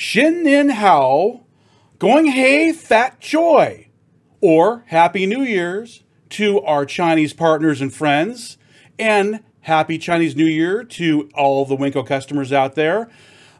Shin Nin Hao, Going Hey Fat Joy, or Happy New Year's to our Chinese partners and friends, and Happy Chinese New Year to all the Winco customers out there.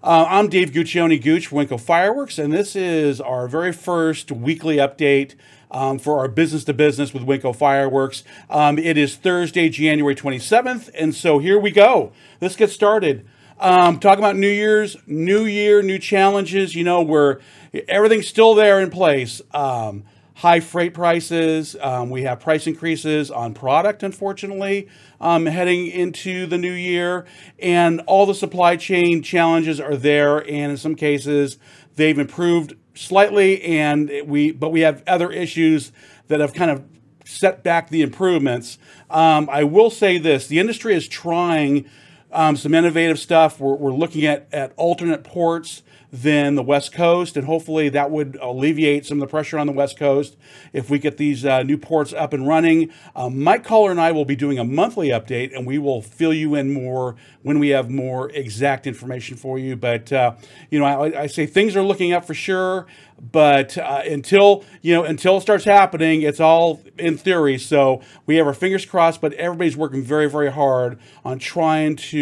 Uh, I'm Dave Guccione Gooch for Winco Fireworks, and this is our very first weekly update um, for our business to business with Winco Fireworks. Um, it is Thursday, January 27th, and so here we go. Let's get started. Um, talking about New Year's, New Year, new challenges. You know, we're everything's still there in place. Um, high freight prices. Um, we have price increases on product, unfortunately, um, heading into the new year. And all the supply chain challenges are there. And in some cases, they've improved slightly. And we, but we have other issues that have kind of set back the improvements. Um, I will say this the industry is trying um, some innovative stuff. We're, we're looking at, at alternate ports than the West Coast, and hopefully that would alleviate some of the pressure on the West Coast if we get these uh, new ports up and running. Um, Mike Collar and I will be doing a monthly update, and we will fill you in more when we have more exact information for you. But uh, you know, I, I, say things are looking up for sure, but uh, until you know, until it starts happening, it's all in theory. So we have our fingers crossed, but everybody's working very, very hard on trying to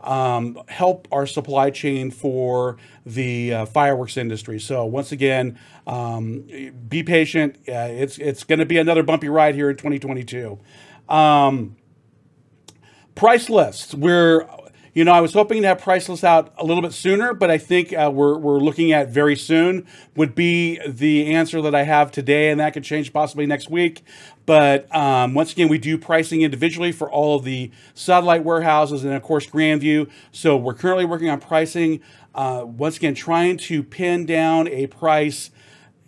um, help our supply chain for the uh, fireworks industry. So once again, um, be patient. Uh, it's it's going to be another bumpy ride here in 2022. Um, price lists. We're you know, I was hoping to have Priceless out a little bit sooner, but I think uh, we're, we're looking at very soon would be the answer that I have today, and that could change possibly next week. But um, once again, we do pricing individually for all of the satellite warehouses and, of course, Grandview. So we're currently working on pricing. Uh, once again, trying to pin down a price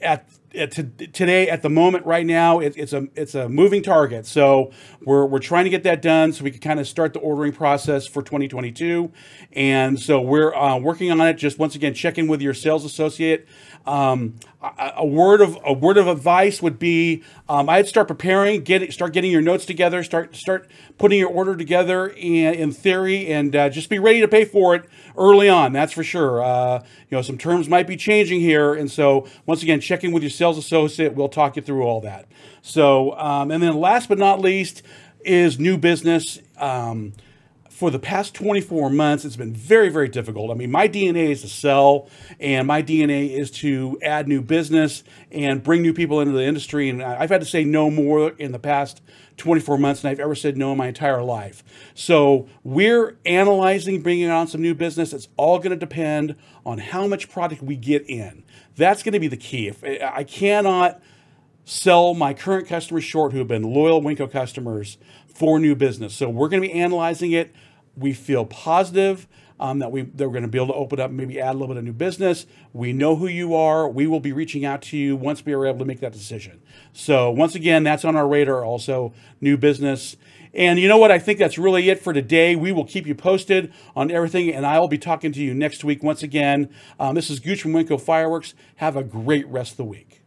at today at the moment right now it, it's a it's a moving target so we're, we're trying to get that done so we can kind of start the ordering process for 2022 and so we're uh, working on it just once again check in with your sales associate um, a, a, word of a word of advice would be um, I'd start preparing, get start getting your notes together, start start putting your order together in, in theory, and uh, just be ready to pay for it early on. That's for sure. Uh, you know, some terms might be changing here, and so once again, checking with your sales associate, we'll talk you through all that. So, um, and then last but not least is new business. Um, for the past 24 months, it's been very, very difficult. I mean, my DNA is to sell, and my DNA is to add new business and bring new people into the industry. And I've had to say no more in the past 24 months than I've ever said no in my entire life. So we're analyzing bringing on some new business. It's all going to depend on how much product we get in. That's going to be the key. If I cannot sell my current customers short who have been loyal Winco customers for new business. So we're going to be analyzing it we feel positive um, that we that we're going to be able to open up, maybe add a little bit of new business. We know who you are. We will be reaching out to you once we are able to make that decision. So once again, that's on our radar. Also, new business. And you know what? I think that's really it for today. We will keep you posted on everything, and I will be talking to you next week once again. Um, this is Gooch from Winco Fireworks. Have a great rest of the week.